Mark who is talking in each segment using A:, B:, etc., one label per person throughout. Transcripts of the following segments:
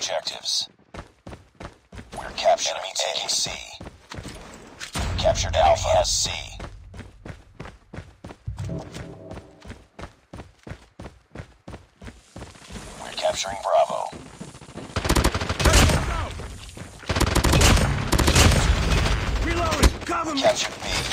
A: objectives. We're capturing enemy taking C. Captured Alpha has C. We're capturing Bravo.
B: Reloading! Cover me!
A: Captured B.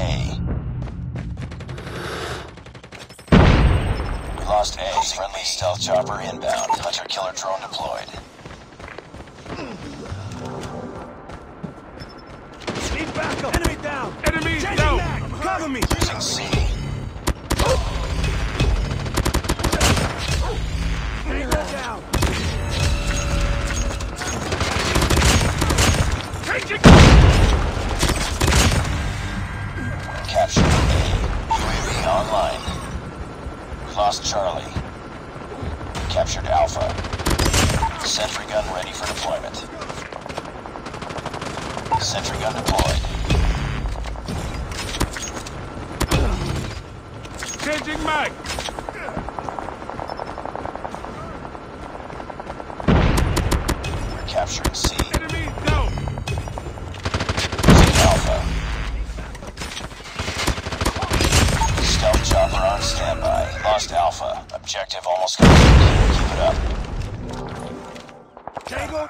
A: A. We lost A. Friendly stealth chopper inbound. Hunter killer drone deployed.
B: Need backup! Enemy down!
C: Enemy
B: Changing
C: down!
B: mag! Cover me!
A: Losing C. Captured UAV online. Lost Charlie. Captured Alpha. Sentry gun ready for deployment. Sentry gun deployed.
C: Changing mag!
A: We're capturing Lost Alpha. Objective almost complete. Keep it up.
B: Tango!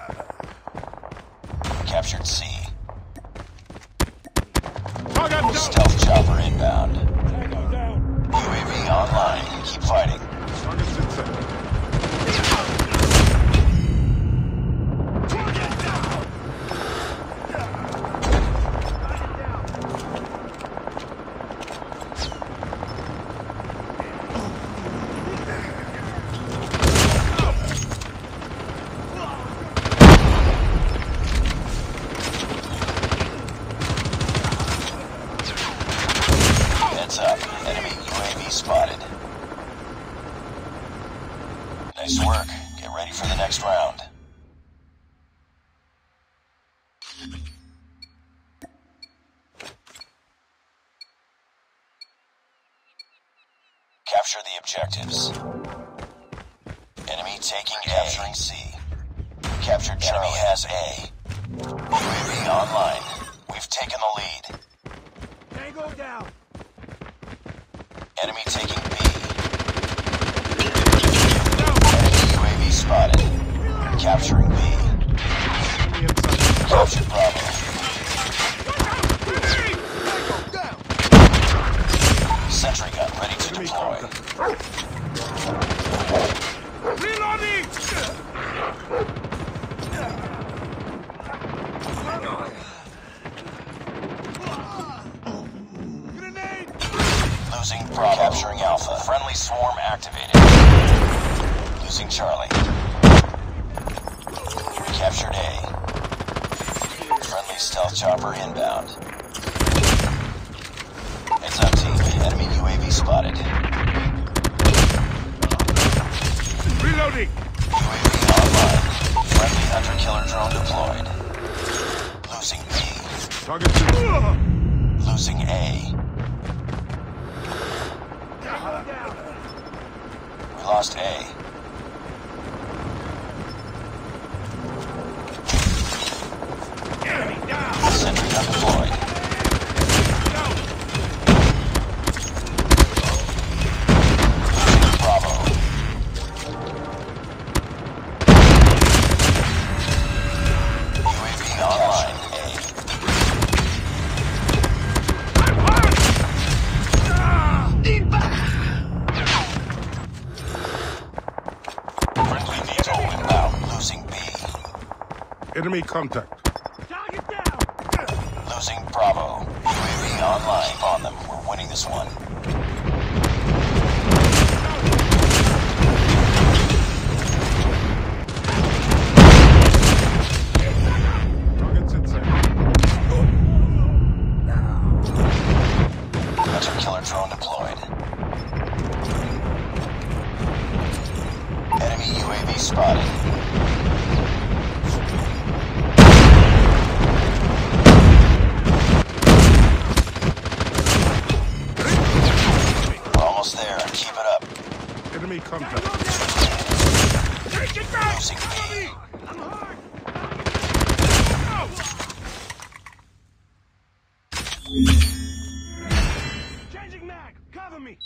A: Captured C.
C: Target down!
A: Stealth chopper inbound.
C: Tango down!
A: UAV online. Keep fighting. Heads up. Enemy UAV spotted. Nice work. Get ready for the next round. Capture the objectives. Enemy taking A. Capturing C. Captured Enemy has A. UAV online. We've taken the lead.
B: Tango down!
A: Enemy taking B. Enemy UAV spotted. Capturing B. Captured Bravo. Losing Bravo. Capturing Alpha. Friendly swarm activated. Losing Charlie. Captured A. Friendly stealth chopper inbound. Heads up, team. Enemy UAV spotted.
C: Reloading!
A: UAV online. Friendly hunter killer drone deployed. Losing B.
C: Target's in
A: Losing A.
B: Tango down!
A: We lost A.
C: Enemy contact.
B: Target down!
A: Losing Bravo. UAV online. On them. We're winning this one.
C: Contact.
B: Take it back! I'm hurt! Changing mag! Cover me!